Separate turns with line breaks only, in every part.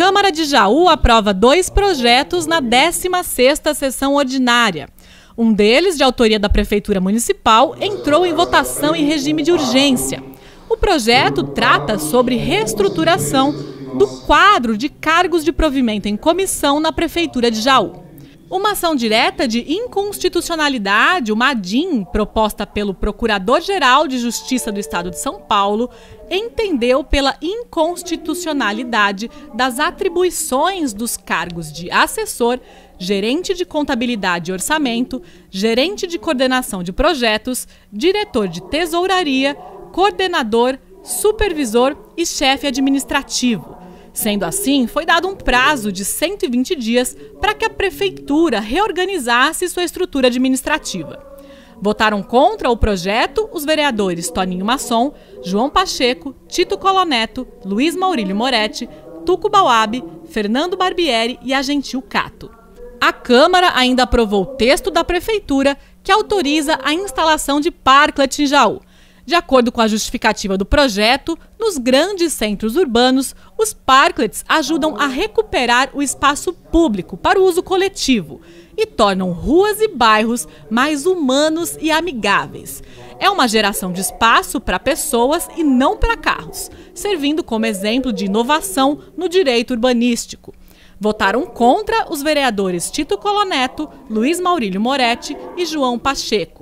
Câmara de Jaú aprova dois projetos na 16ª sessão ordinária. Um deles, de autoria da Prefeitura Municipal, entrou em votação em regime de urgência. O projeto trata sobre reestruturação do quadro de cargos de provimento em comissão na Prefeitura de Jaú. Uma ação direta de inconstitucionalidade, uma ADIM, proposta pelo Procurador-Geral de Justiça do Estado de São Paulo, entendeu pela inconstitucionalidade das atribuições dos cargos de assessor, gerente de contabilidade e orçamento, gerente de coordenação de projetos, diretor de tesouraria, coordenador, supervisor e chefe administrativo Sendo assim, foi dado um prazo de 120 dias para que a prefeitura reorganizasse sua estrutura administrativa. Votaram contra o projeto os vereadores Toninho Masson, João Pacheco, Tito Coloneto, Luiz Maurílio Moretti, Tuco Bauab, Fernando Barbieri e Agentil Cato. A Câmara ainda aprovou o texto da Prefeitura que autoriza a instalação de parklet em Jaú, de acordo com a justificativa do projeto, nos grandes centros urbanos, os parklets ajudam a recuperar o espaço público para o uso coletivo e tornam ruas e bairros mais humanos e amigáveis. É uma geração de espaço para pessoas e não para carros, servindo como exemplo de inovação no direito urbanístico. Votaram contra os vereadores Tito Coloneto, Luiz Maurílio Moretti e João Pacheco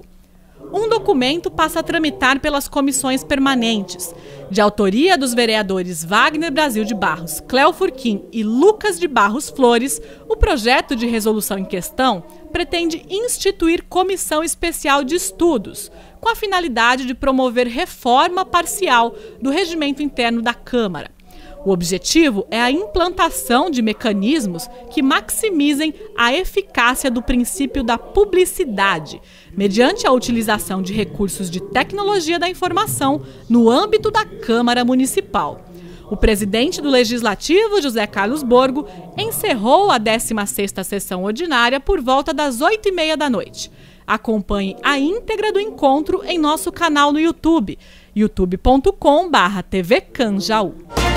um documento passa a tramitar pelas comissões permanentes. De autoria dos vereadores Wagner Brasil de Barros, Cléo Furquim e Lucas de Barros Flores, o projeto de resolução em questão pretende instituir comissão especial de estudos, com a finalidade de promover reforma parcial do regimento interno da Câmara. O objetivo é a implantação de mecanismos que maximizem a eficácia do princípio da publicidade, mediante a utilização de recursos de tecnologia da informação no âmbito da Câmara Municipal. O presidente do Legislativo, José Carlos Borgo, encerrou a 16ª sessão ordinária por volta das 8h30 da noite. Acompanhe a íntegra do encontro em nosso canal no YouTube, youtube.com/tvcanjaú.